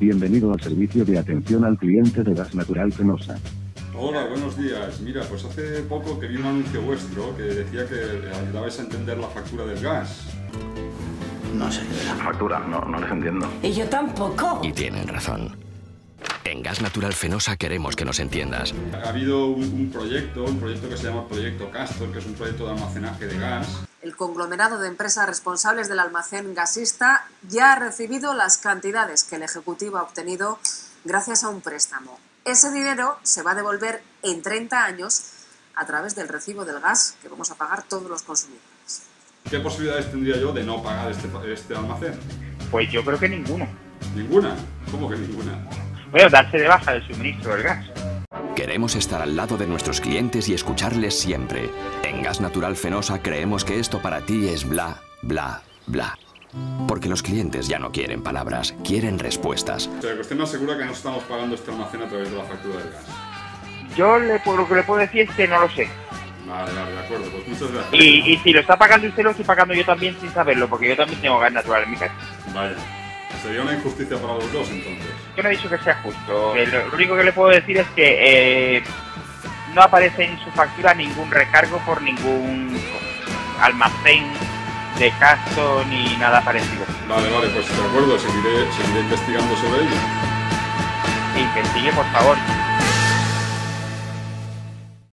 Bienvenido al servicio de atención al cliente de Gas Natural Fenosa. Hola, buenos días. Mira, pues hace poco que vi un anuncio vuestro que decía que ayudabais a entender la factura del gas. No sé. Factura, no, no les entiendo. Y yo tampoco. Y tienen razón. En Gas Natural Fenosa queremos que nos entiendas. Ha habido un, un proyecto, un proyecto que se llama Proyecto Castor, que es un proyecto de almacenaje de gas. El conglomerado de empresas responsables del almacén gasista ya ha recibido las cantidades que el Ejecutivo ha obtenido gracias a un préstamo. Ese dinero se va a devolver en 30 años a través del recibo del gas que vamos a pagar todos los consumidores. ¿Qué posibilidades tendría yo de no pagar este, este almacén? Pues yo creo que ninguno. ¿Ninguna? ¿Cómo que ninguna? Bueno, darse de baja del suministro del gas. Queremos estar al lado de nuestros clientes y escucharles siempre. En Gas Natural Fenosa creemos que esto para ti es bla, bla, bla. Porque los clientes ya no quieren palabras, quieren respuestas. O sea, que usted me asegura que no estamos pagando este almacén a través de la factura del gas. Yo le, puedo- lo que le puedo decir es que no lo sé. Vale, vale, de acuerdo. Pues muchas gracias. Y, y si lo está pagando usted, lo estoy pagando yo también sin saberlo, porque yo también tengo gas natural en mi casa. Vaya. Sería una injusticia para los dos, entonces. Yo no he dicho que sea justo. Eh, Lo lo único que le puedo decir es que eh, no aparece en su factura ningún recargo por ningún almacén de caso ni nada parecido. Vale, vale, pues de acuerdo, seguiré, seguiré investigando sobre ello. Investigue, por favor.